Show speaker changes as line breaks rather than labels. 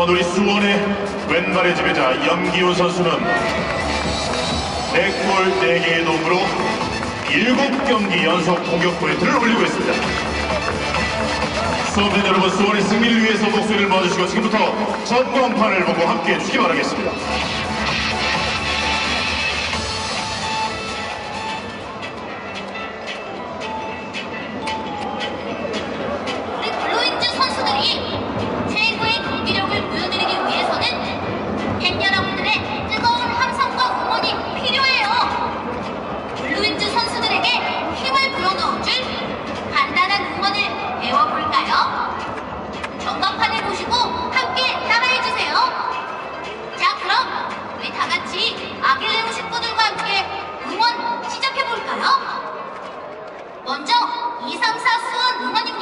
하지만 우리 수원의 왼발의 지배자 염기훈 선수는 4골 4개의 도움으로 7경기 연속 공격 포인트를 올리고 있습니다. 수험생 여러분 수원의 승리를 위해서 목소리를 모아주시고 지금부터 전광판을 보고 함께 해 주시기 바라겠습니다.
간판을 보시고 함께 따라해주세요. 자, 그럼 우리 다 같이 아길레우 식구들과 함께 응원 시작해볼까요? 먼저 234 수원 응원입니다.